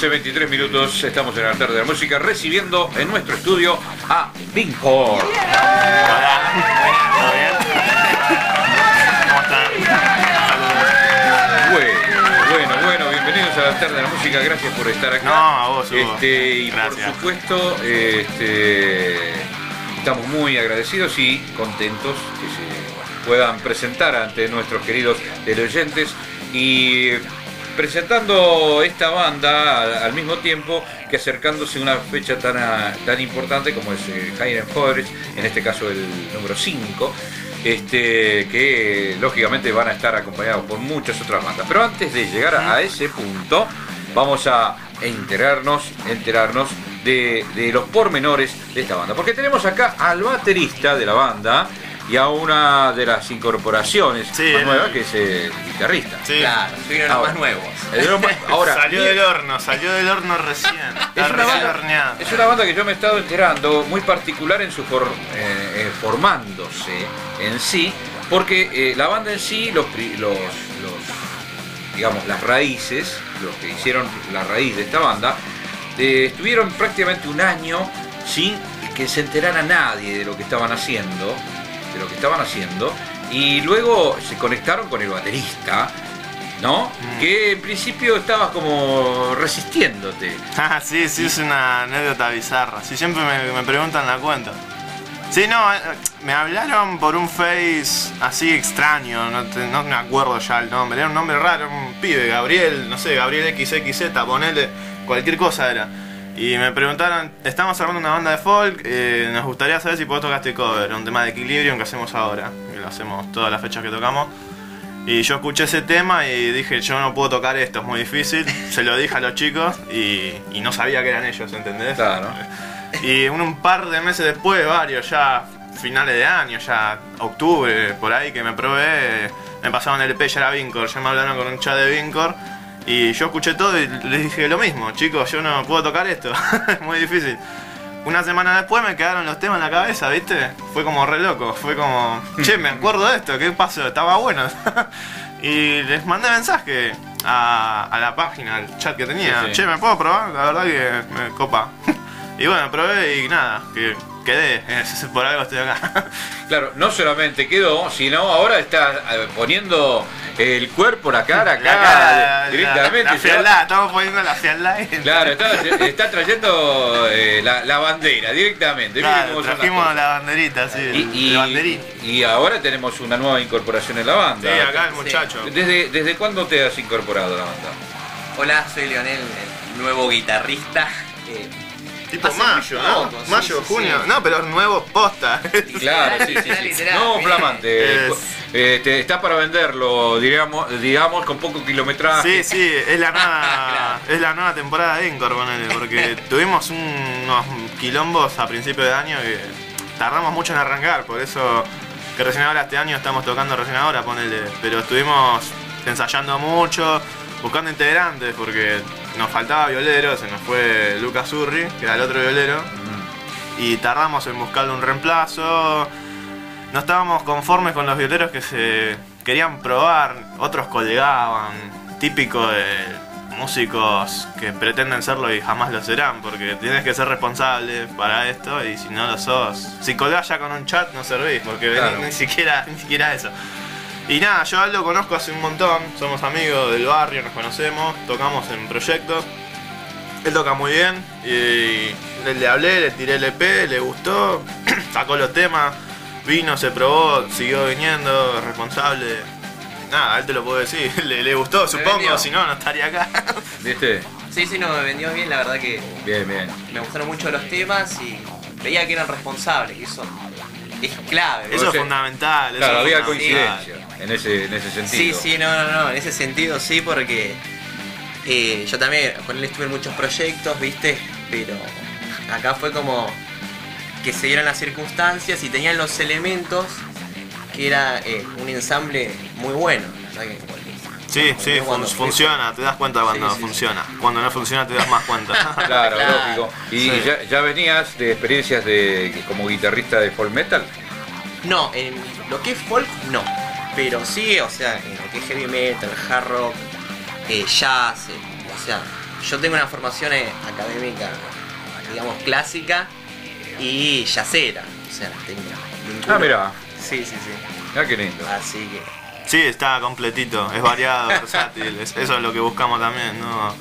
11, 23 minutos, estamos en la tarde de la música recibiendo en nuestro estudio a Vincor. Hola, ¿todo bien? ¿Cómo están? Bueno, bueno, bueno, bienvenidos a la tarde de la música, gracias por estar acá. No, a vos. Este, y Gracias. por supuesto, este, estamos muy agradecidos y contentos que se puedan presentar ante nuestros queridos teleoyentes y presentando esta banda al, mismo tiempo que acercándose a una fecha tan, a- tan importante como es eh, Higher Forest, en este caso el número 5, este, que lógicamente van a estar acompañados por muchas otras bandas. Pero antes de llegar a, ese punto, vamos a enterarnos, enterarnos de los pormenores de esta banda. Porque tenemos acá al baterista de la banda y a una de las incorporaciones Sí, más el- nuevas que es el guitarrista. Sí. Claro, de los Ahora. más nuevos. Más- Ahora, salió del horno, salió del horno recién. Está es una, recién banda, es una banda que yo me he estado enterando, muy particular en su for- eh, eh, formándose en sí, porque eh, la banda en sí, los, pri- los, los, digamos, las raíces, los que hicieron la raíz de esta banda, eh, estuvieron prácticamente un año sin que se enterara nadie de lo que estaban haciendo, de lo que estaban haciendo, y luego se conectaron con el baterista, ¿no? Mm. Que en principio estaba como resistiéndote. Ah, sí, sí, es una anécdota bizarra. Sí, siempre me, me preguntan la cuenta. Sí, no, eh, me hablaron por un face así extraño, no, te- no me acuerdo ya el nombre, era un nombre raro, un pibe, Gabriel, no sé, Gabriel XXZ, ponele, cualquier cosa era. Y me preguntaron, estamos armando una banda de folk, eh, nos gustaría saber si puedo tocar este cover, un tema de equilibrio que hacemos ahora, que lo hacemos todas las fechas que tocamos. Y yo escuché ese tema y dije, yo no puedo tocar esto, es muy difícil. Se lo dije a los chicos y, y no sabía que eran ellos, ¿entendés? Claro. Y un, un par de meses después, varios, ya finales de año, ya octubre, por ahí que me probé, me pasaron el EP, ya era Vincor, ya me hablaron con un chat de Vincor. Y yo escuché todo y les dije lo mismo, chicos, yo no puedo tocar esto, es muy difícil. Una semana después me quedaron los temas en la cabeza, ¿viste? Fue como re loco, fue como, che, me acuerdo de esto, ¿qué pasó? Estaba bueno. y les mandé mensaje a, a la página, al chat que tenía, Sí, sí. che, ¿me puedo probar? La verdad que me copa. y bueno, probé y nada, que quedé, por algo estoy acá. Claro, no solamente quedó, sino ahora está eh, poniendo el cuerpo, la cara acá La cara, directamente. La, la fialdad, estamos poniendo la fialdad. Claro, está, está trayendo eh, la, la bandera directamente. Miren Claro, trajimos la banderita, sí, y, y- banderín. y ahora tenemos una nueva incorporación en la banda. Sí, acá el muchacho. ¿Desde, ¿Desde cuándo te has incorporado a la banda? Hola, soy Leonel, el nuevo guitarrista. Eh, Tipo hace mayo, ¿no? poco, sí, mayo, sí, junio. sí. No, pero nuevo posta. Claro, sí, sí. No, flamante. Es- Eh, te- está para venderlo, diríamos, digamos, con poco kilometraje. Sí, sí, es la nueva, Claro. es la nueva temporada de Incor, ponele, porque tuvimos unos quilombos a principio de año que tardamos mucho en arrancar, por eso que recién ahora este año estamos tocando recién ahora, ponele, pero estuvimos ensayando mucho, buscando integrantes, porque nos faltaba violero, se nos fue Lucas Urri, que era el otro violero, Mm. y tardamos en buscarle un reemplazo. No estábamos conformes con los violeros que se querían probar, otros colgaban, típico de músicos que pretenden serlo y jamás lo serán, porque tienes que ser responsable para esto y si no lo sos, si colgás ya con un chat no servís, porque Claro. ni, ni siquiera ni siquiera eso. Y nada, yo a él lo conozco hace un montón, somos amigos del barrio, nos conocemos, tocamos en proyectos. Él toca muy bien y le, le hablé, le tiré el EP, le gustó, sacó los temas, vino, se probó, siguió viniendo, es responsable. Nada, a él te lo puedo decir, le, le gustó, supongo, vendió. si no, no estaría acá. ¿Viste? sí, sí, no, me vendió bien, la verdad que Bien, bien. me gustaron mucho los temas y veía que eran responsables, que eso es clave. Eso es fundamental. eso Claro, es había fundamental. coincidencia en ese, en ese Sí, sentido. sí, no, no, no, en ese sentido sí, porque eh, yo también con él estuve en muchos proyectos, ¿viste? Pero acá fue como que se dieron las circunstancias y tenían los elementos que era eh, un ensamble muy bueno. la verdad que- Sí, sí, fun- funciona, te das cuenta cuando Sí, sí, funciona. Cuando no funciona te das más cuenta. Claro, Claro. lógico. ¿Y Sí. ya, ya venías de experiencias de como guitarrista de folk metal? No, en lo que es folk, no. Pero sí, o sea, en lo que es heavy metal, hard rock, eh, jazz, eh, o sea, yo tengo una formación eh, académica, digamos, clásica y yacera. O sea, tengo Ah, mira. Sí, sí, sí. Ah, qué lindo. Así que. Sí, está completito, es variado, versátil. es- eso es lo que buscamos también, ¿no?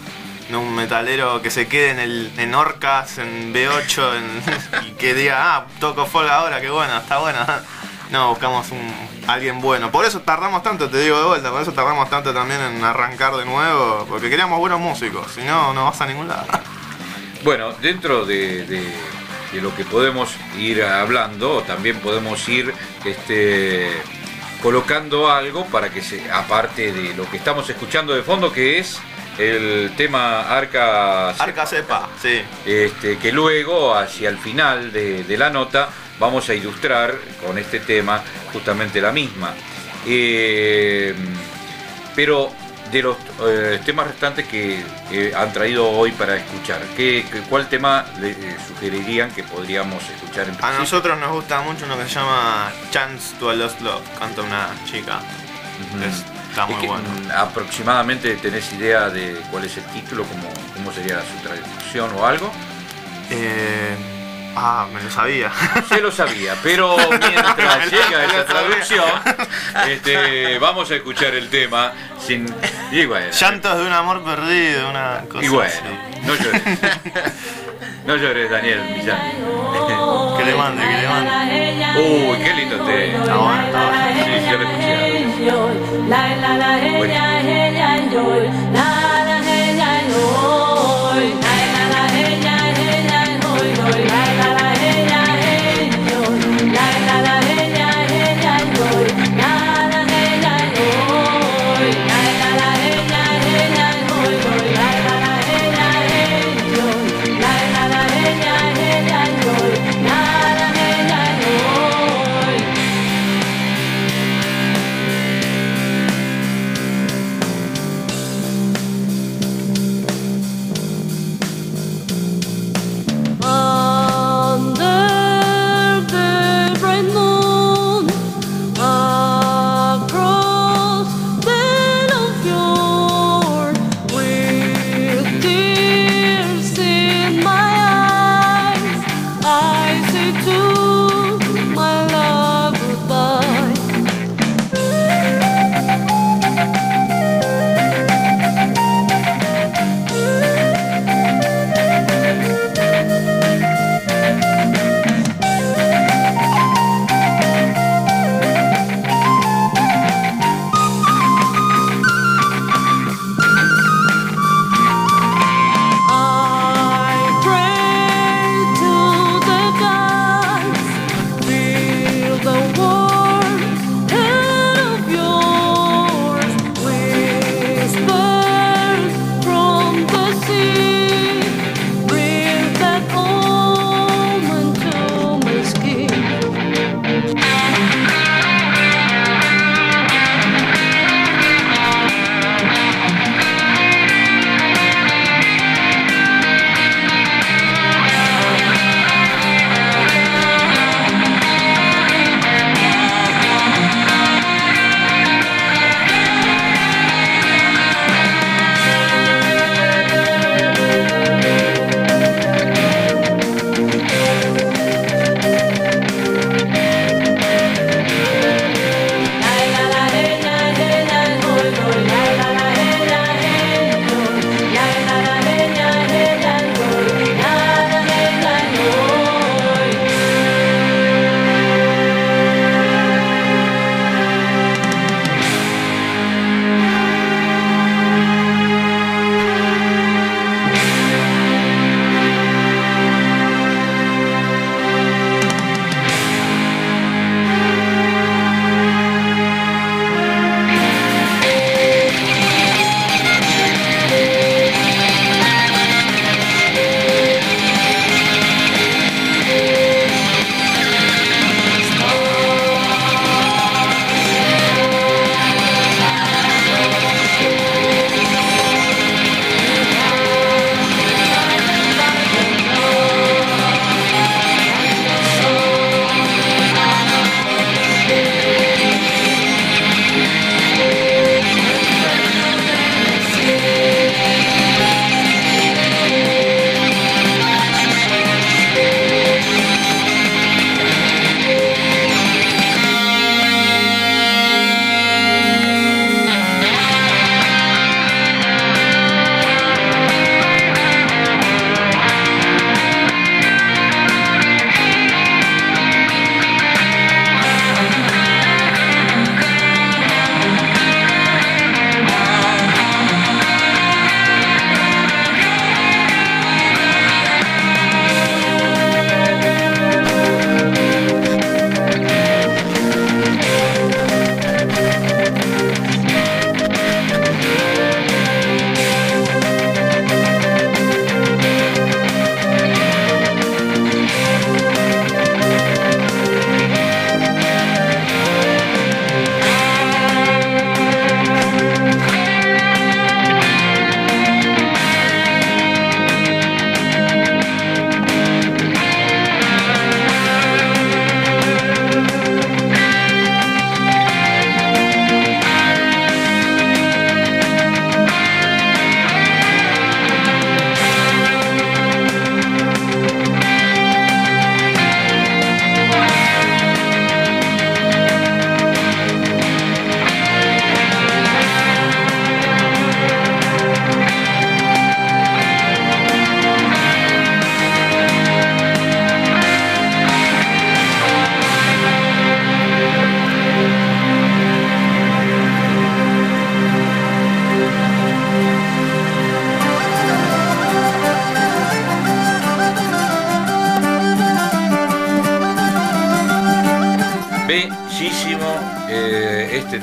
No un metalero que se quede en, el, en Orcas, en B8 en- y que diga, ah, toco folk ahora, qué bueno, está bueno. No, buscamos un, alguien bueno. Por eso tardamos tanto, te digo de vuelta, por eso tardamos tanto también en arrancar de nuevo, porque queríamos buenos músicos, si no, no vas a ningún lado. Bueno, dentro de, de- lo que podemos ir hablando, también podemos ir este, colocando algo para que se, aparte de lo que estamos escuchando de fondo, que es el tema Arca, Arca Cepa, sí. este, que luego, hacia el final de, de la nota, vamos a ilustrar con este tema justamente la misma. Eh, pero de los eh, temas restantes que eh, han traído hoy para escuchar, ¿qué, ¿cuál tema le eh, sugerirían que podríamos escuchar en A principio? nosotros nos gusta mucho uno que se llama Chance to a Lost Love, canta una chica. Es- está Es muy que, bueno. aproximadamente tenés idea de cuál es el título, cómo, cómo sería su traducción o algo. Eh, ah, me lo sabía. Se lo sabía, pero mientras llega esa traducción, este, vamos a escuchar el tema sin. Y bueno, Llantos de un amor perdido, una cosa y bueno así. no llores. No llores, Daniel Millán. Que le mande, que le mande. Uy, qué lindo tema. Está bueno, está bueno. Sí, yo lo escuché. Hoy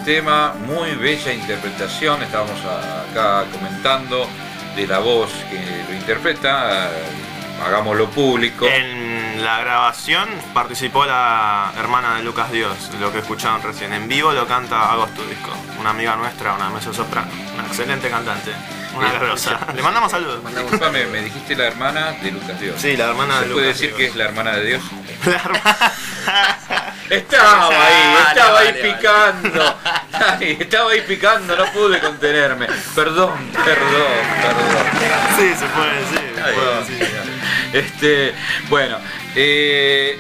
tema, muy bella interpretación. Estábamos acá comentando de la voz que lo interpreta. Hagámoslo público. En la grabación participó la hermana de Lucas Dios, lo que escucharon recién. En vivo lo canta Agosto Disco, una amiga nuestra, una mesa soprano, una excelente cantante. Una grosa. Le mandamos saludos. Disculpame, me dijiste la hermana de Lucas Dios. Sí, la hermana ¿Se de puede Lucas decir Dios. que es la hermana de Dios? La hermana- Estaba ahí, Vale, estaba vale, ahí vale. picando. Estaba ahí picando, no pude contenerme. Perdón, perdón, perdón. Sí, se puede decir. Este, bueno, eh,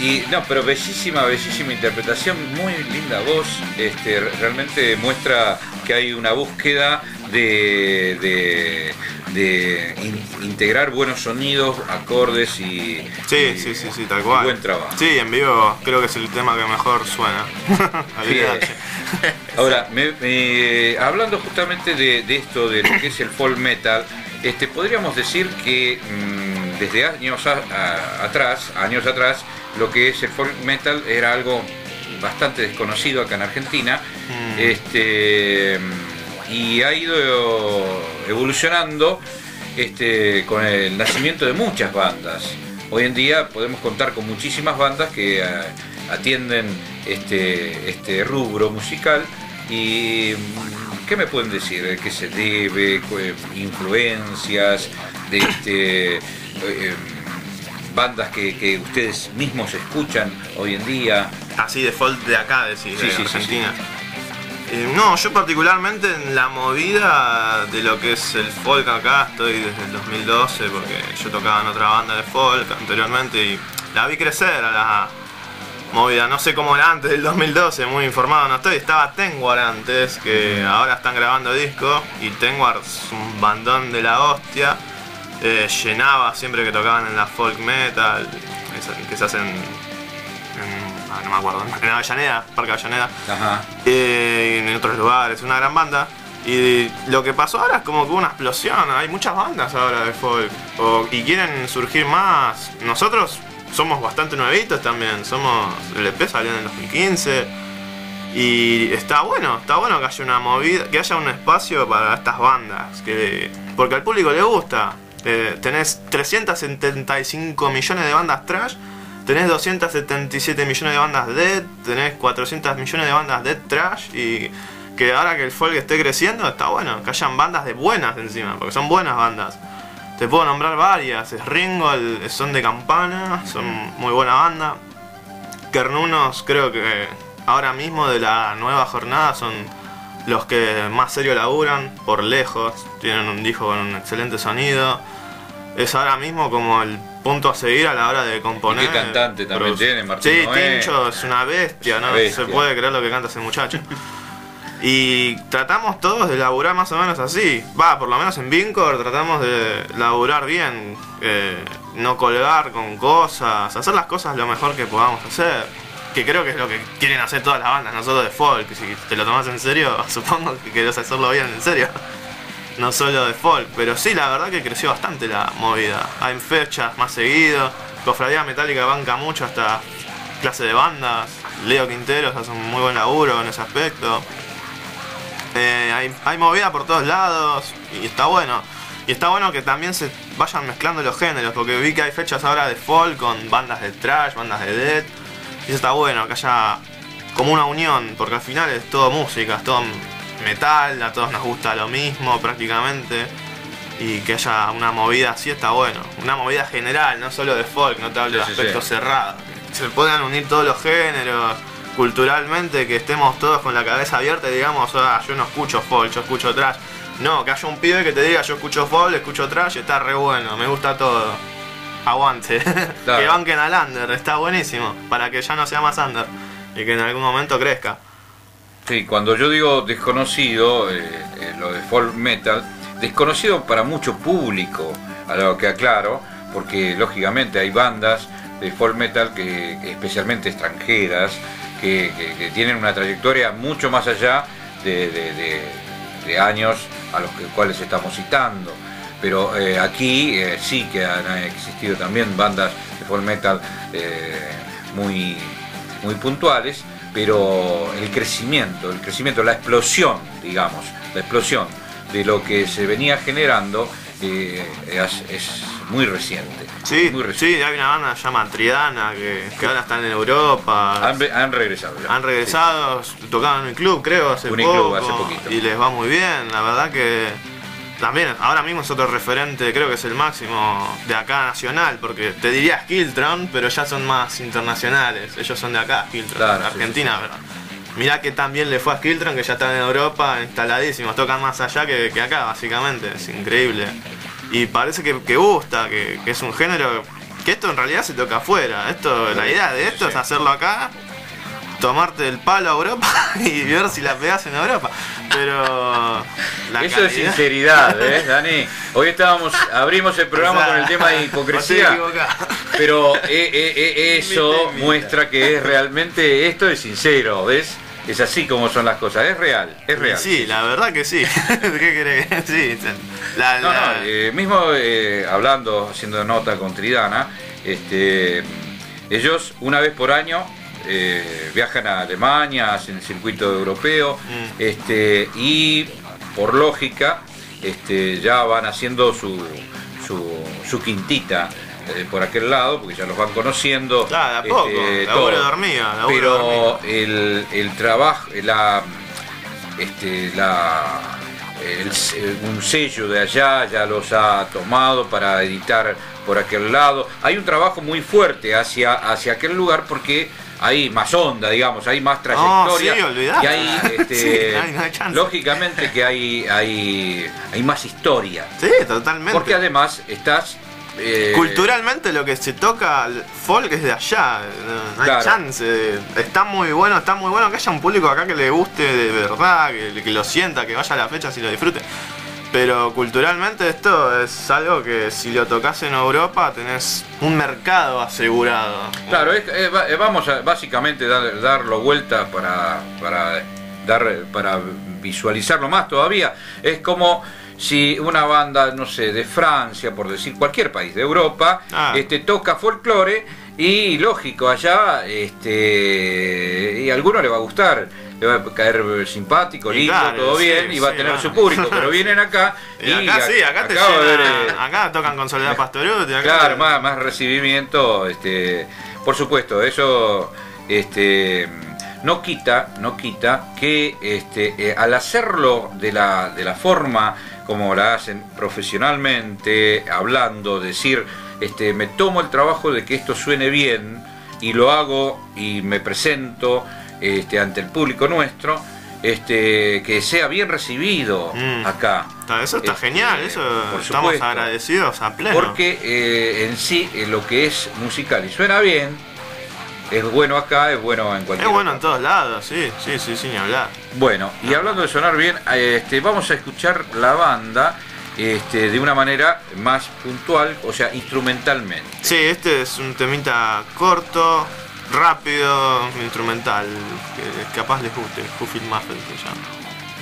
y no, pero bellísima, bellísima interpretación, muy linda voz. Este, realmente muestra que hay una búsqueda de, de, de in- integrar buenos sonidos, acordes y, Sí, y- sí, sí, sí, tal cual. buen trabajo. Sí, en vivo creo que es el tema que mejor suena. Ahora, me- me- hablando justamente de, de esto, de lo que es el folk metal, este, podríamos decir que mm, desde años a- a- atrás, años atrás, lo que es el folk metal era algo bastante desconocido acá en Argentina, Mm. este, y ha ido evolucionando este, con el nacimiento de muchas bandas. Hoy en día podemos contar con muchísimas bandas que eh, atienden este, este rubro musical y mm, ¿qué me pueden decir? ¿De qué se debe? ¿Influencias? ¿De este, eh, bandas que, que ustedes mismos escuchan hoy en día? Así de folk de acá, decís, Sí, de sí, sí, Argentina. Eh, no, yo particularmente en la movida de lo que es el folk acá estoy desde el 2012 porque yo tocaba en otra banda de folk anteriormente y la vi crecer a la movida. No sé cómo era antes del 2012, muy informado no estoy. Estaba Tengwar antes, que ahora están grabando disco y Tengwar es un bandón de la hostia. Eh, llenaba siempre que tocaban en la folk metal, que se hacen en, no me acuerdo, en Avellaneda, Parque Avellaneda Ajá. eh, en otros lugares, una gran banda. Y lo que pasó ahora es como que hubo una explosión, hay muchas bandas ahora de folk o- y quieren surgir más. Nosotros somos bastante nuevitos también, somos el EP salió en el 2015 y está bueno, está bueno que haya una movida, que haya un espacio para estas bandas, que porque al público le gusta. Eh, tenés 375 millones de bandas trash, tenés 277 millones de bandas dead, tenés 400 millones de bandas dead trash y que ahora que el folk esté creciendo está bueno, que hayan bandas de buenas encima, porque son buenas bandas. Te puedo nombrar varias, es Ringgold, son de campana, son muy buena banda. Kernunos creo que ahora mismo de la nueva jornada son los que más serio laburan, por lejos, tienen un disco con un excelente sonido. Es ahora mismo como el punto a seguir a la hora de componer. ¿Y qué cantante también tiene, Martín Sí, Noé? Tincho es una bestia, Es una no bestia. se puede creer lo que canta ese muchacho. Y tratamos todos de laburar más o menos así. Va, por lo menos en Vincor tratamos de laburar bien. eh, no colgar con cosas. Hacer las cosas lo mejor que podamos hacer. Que creo que es lo que quieren hacer todas las bandas, no solo de folk. Si te lo tomas en serio, supongo que querés hacerlo bien en serio. No solo de folk. Pero sí, la verdad que creció bastante la movida. Hay fechas más seguido. Cofradía Metálica banca mucho hasta clase de bandas. Leo Quinteros hace un muy buen laburo en ese aspecto. Eh, hay, movida por todos lados y está bueno. Y está bueno que también se vayan mezclando los géneros, porque vi que hay fechas ahora de folk con bandas de trash, bandas de death. Y eso está bueno, que haya como una unión, porque al final es todo música, es todo metal, a todos nos gusta lo mismo prácticamente. Y que haya una movida así está bueno. Una movida general, no solo de folk, no te hablo de Sí, aspectos sí. cerrados. Se puedan unir todos los géneros, culturalmente, que estemos todos con la cabeza abierta y digamos, ah, yo no escucho folk, yo escucho trash. No, que haya un pibe que te diga yo escucho folk, escucho trash, está re bueno, me gusta todo. Aguante. Claro. que banquen al under, está buenísimo. Para que ya no sea más under. Y que en algún momento crezca. Sí, cuando yo digo desconocido, eh, eh, lo de folk metal, desconocido para mucho público, a lo que aclaro, porque lógicamente hay bandas de folk metal que, especialmente extranjeras, que, tienen una trayectoria mucho más allá de, años a los cuales estamos citando. Pero eh, aquí sí que han existido también bandas de folk metal muy muy puntuales, pero el crecimiento, el crecimiento, la explosión, digamos, la explosión de lo que se venía generando eh, es, es muy reciente. Sí, muy reciente. sí, hay una banda que se llama Tridana que, que ahora están en Europa. Han, regresado. ya. Han regresado, tocaban en un club, creo, hace Uniclub, poco. hace poquito. Y les va muy bien, la verdad que también ahora mismo es otro referente, creo que es el máximo de acá nacional, porque te diría Skiltron, pero ya son más internacionales. Ellos son de acá, Skiltron, Claro, sí, Argentina, pero Mirá que también le fue a Skiltron, que ya están en Europa instaladísimos, tocan más allá que, que acá, básicamente, es increíble. Y parece que, que gusta, que, que es un género que esto en realidad se toca afuera. Esto, la idea de esto Sí. es hacerlo acá, tomarte el palo a Europa y ver si la pegas en Europa. Pero la Eso es sinceridad, ¿eh, Dani? Hoy estábamos, abrimos el programa O sea, con el tema de hipocresía, pero eh, eh, eh, eso muestra que es realmente, esto es sincero, ¿ves? Es así como son las cosas, es real, es real. Sí, la verdad que sí. ¿Qué querés? Sí, la, No, eh, mismo eh, hablando, haciendo nota con Tridana, este, ellos una vez por año eh, viajan a Alemania, hacen el circuito europeo, Mm. este, y por lógica este, ya van haciendo su, su, su quintita eh, por aquel lado, porque ya los van conociendo. Claro, de a poco, este, todo. de hormiga, laburo de Pero el, el trabajo, la, este, la, el un sello de allá ya los ha tomado para editar por aquel lado. Hay un trabajo muy fuerte hacia, hacia aquel lugar porque hay más onda, digamos, hay más trayectoria. sí, olvidate. y hay, este, Sí, no hay- no hay lógicamente que hay, hay, hay más historia. Sí, totalmente. Porque además estás... eh, Culturalmente lo que se toca el folk es de allá, no, no hay chance. Está muy bueno, está muy bueno que haya un público acá que le guste de verdad, que, que lo sienta, que vaya a la fecha y lo disfrute. Pero culturalmente esto es algo que si lo tocas en Europa tenés un mercado asegurado. Claro, es- es- eh, vamos a básicamente dar, darlo vuelta para, para, dar, para visualizarlo más todavía. Es como si una banda, no sé, de Francia, por decir cualquier país de Europa, Ah. este, toca folclore y lógico, allá este, y a alguno le va a gustar. Le va a caer simpático, lindo, claro, todo sí, bien, y va a tener su público, pero vienen acá Y acá sí, acá te eh, acá tocan con Soledad Pastoruti, acá Claro, más, más recibimiento, este, por supuesto, eso este, no quita, no quita que este, eh, al hacerlo de la, de la forma como la hacen profesionalmente, hablando, decir, este, me tomo el trabajo de que esto suene bien y lo hago y me presento este, ante el público nuestro, este, que sea bien recibido Mm. acá. Eso está Este, genial, eso por estamos supuesto. agradecidos a pleno. Porque eh, en sí eh, lo que es musical y suena bien, es bueno acá, es bueno en cualquier es bueno en todos lados, sí, sí, sí, sin hablar. Bueno, y hablando de sonar bien, eh, este, vamos a escuchar la banda este, de una manera más puntual, o sea, instrumentalmente. Sí, este es un temita corto, rápido, instrumental, que capaz les guste, Hufield Muffin se llama.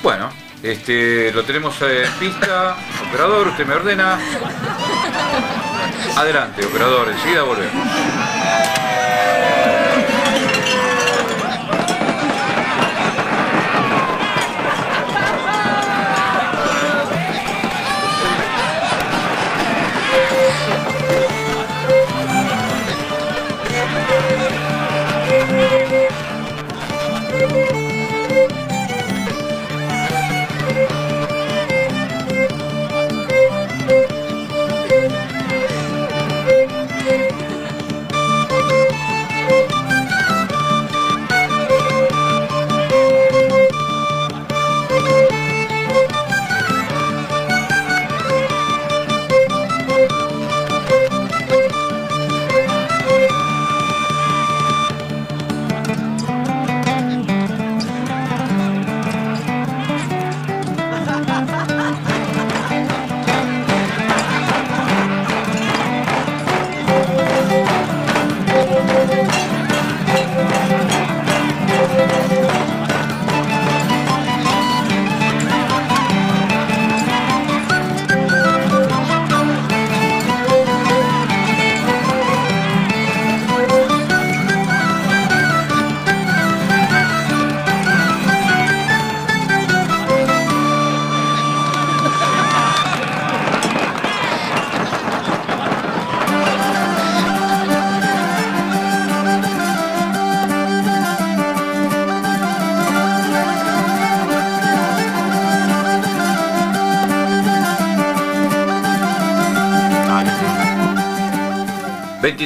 Bueno, este, lo tenemos eh, en pista. Operador, usted me ordena. Adelante, operador, enseguida volvemos.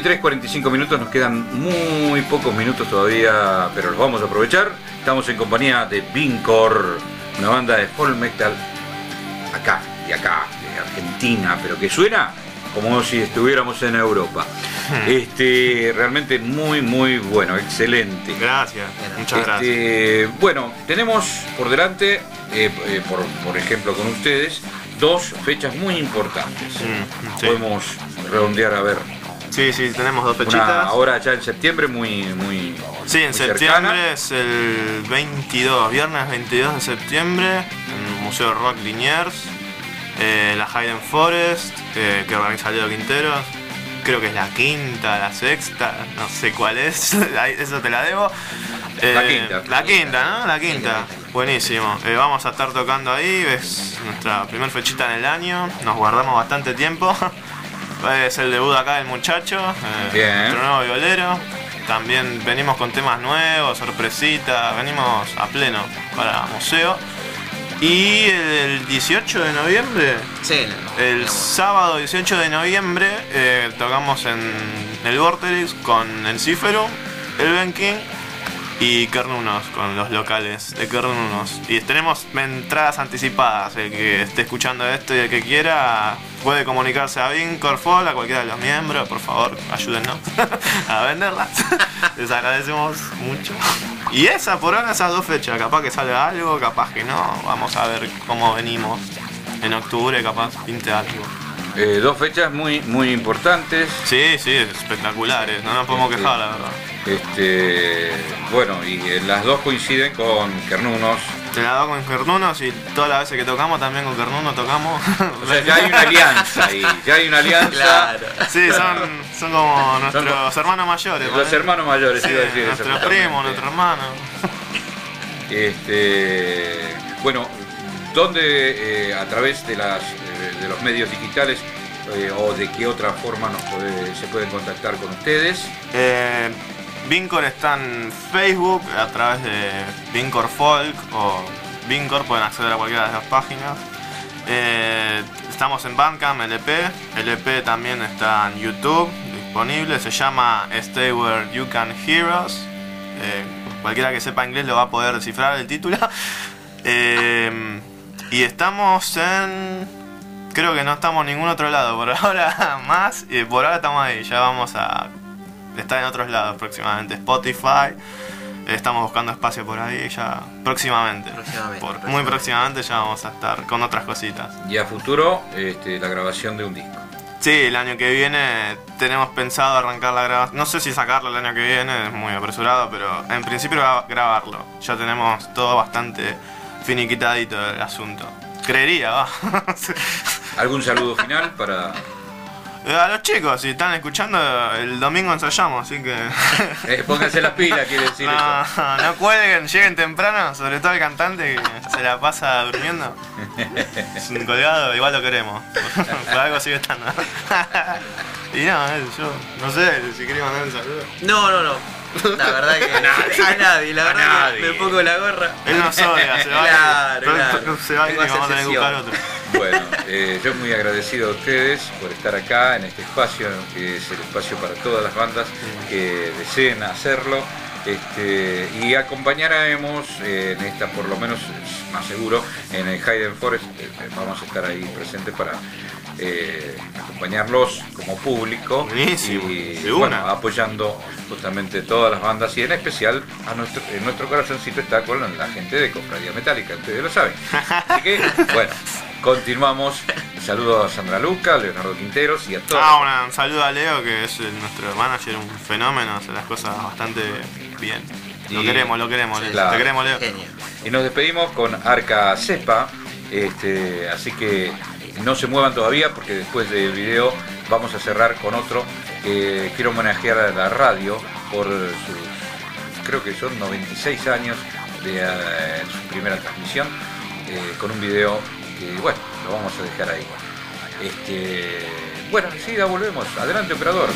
23.45 minutos, nos quedan muy pocos minutos todavía, pero los vamos a aprovechar. Estamos en compañía de Vincor, una banda de folk metal acá, de acá, de Argentina, pero que suena como si estuviéramos en Europa. Este, realmente muy, muy bueno, excelente. Gracias, muchas gracias. Este, bueno, tenemos por delante, eh, eh, por, por ejemplo con ustedes, dos fechas muy importantes. Mm, sí. Podemos redondear a ver. Sí, sí, tenemos dos fechitas. ahora ya en septiembre muy, muy. Sí, en muy septiembre cercana. es el 22, viernes 22 de septiembre, en el Museo Rock Liniers, eh, la Hayden Forest, eh, que organiza Leo Quinteros. Creo que es la quinta, la sexta, no sé cuál es, eso te la debo. La Eh, quinta. La quinta, ¿no? La quinta. Buenísimo. Eh, vamos a estar tocando ahí, es nuestra primer fechita en el año, nos guardamos bastante tiempo. Es el debut acá del muchacho, eh, Bien. nuestro nuevo violero. También venimos con temas nuevos, sorpresitas, venimos a pleno para museo. Y el 18 de noviembre, Sí, no, el no, sábado 18 de noviembre, eh, tocamos en el Vorterix con el Cífero, el Ben King y Kernunos, con los locales de Kernunos. Y tenemos entradas anticipadas. El que esté escuchando esto y el que quiera puede comunicarse a Vincorfol, a cualquiera de los miembros. Por favor, ayúdennos a venderlas. Les agradecemos mucho. Y esa por ahora, esas dos fechas. Capaz que salga algo, capaz que no. Vamos a ver cómo venimos. En octubre, capaz pinte algo. Eh, dos fechas muy, muy importantes. Sí, sí, espectaculares. No nos podemos quejar, la verdad. Este, bueno, y eh, las dos coinciden con Kernunos. Te la doy con Kernunos y todas las veces que tocamos también con Kernuno tocamos. O sea, ya hay una alianza ahí, ya hay una alianza. Claro. sí, son, son como nuestros hermanos mayores. Los ¿vale? hermanos mayores, Sí, iba a decir nuestro exactamente. primo, nuestro hermano. Este, bueno, ¿dónde eh, a través de, las, de los medios digitales eh, o de qué otra forma nos se pueden contactar con ustedes? Eh, Vincor está en Facebook a través de Vincor Folk o Vincor, pueden acceder a cualquiera de las páginas. Eh, estamos en Bandcamp, LP. LP también está en YouTube disponible. Se llama Stay Where You Can Hear Us. Eh, cualquiera que sepa inglés lo va a poder descifrar el título. Y estamos en. Creo que no estamos en ningún otro lado por ahora más. Y por ahora estamos ahí. Ya vamos a estar en otros lados próximamente. Spotify. Estamos buscando espacio por ahí ya próximamente. Próximamente, Por- muy próximamente. ya vamos a estar con otras cositas. Y a futuro, este, la grabación de un disco. Sí, el año que viene tenemos pensado arrancar la grabación. No sé si sacarlo el año que viene, es muy apresurado, pero en principio gra- grabarlo. Ya tenemos todo bastante finiquitadito el asunto. Creería, va. ¿Algún saludo final para Eh, A los chicos, si están escuchando, el domingo ensayamos, así que. eh, pónganse las pilas, quiere decir No, eso? no cuelguen, lleguen temprano, sobre todo el cantante que se la pasa durmiendo. Es un colgado, igual lo queremos. Por algo sigue estando. Y no, eh, yo no sé si quería mandar un saludo. No, no, no. La verdad que. A nadie. A nadie, la verdad nadie. que me pongo la gorra. Él nos odia, se va Claro, a ir. claro. Se va a ir y vamos a tener que buscar otro. Bueno, eh, yo muy agradecido a ustedes por estar acá en este espacio, que es el espacio para todas las bandas que deseen hacerlo. Este, y acompañaremos eh, en esta, por lo menos más seguro, en el Hayden Forest. eh, vamos a estar ahí presentes para eh, acompañarlos como público Buenísimo, y de bueno, una. apoyando justamente todas las bandas y en especial a nuestro, en nuestro corazoncito está con la gente de Cofradía Metálica, ustedes lo saben. Así que, bueno, continuamos. Saludos a Sandra Luca, a Leonardo Quinteros y a todos. Ah, una- un saludo a Leo, que es el- nuestro manager, un fenómeno, hace las cosas bastante bien. Lo Y- queremos, lo queremos, Leo. claro. Te queremos, Leo. Y nos despedimos con Arca Cepa. Este, así que no se muevan todavía porque después del video vamos a cerrar con otro que quiero homenajear a la radio por sus, creo que son 96 años de eh, su primera transmisión, eh, con un video que, bueno, lo vamos a dejar ahí. Este, bueno, enseguida volvemos. Adelante, operador.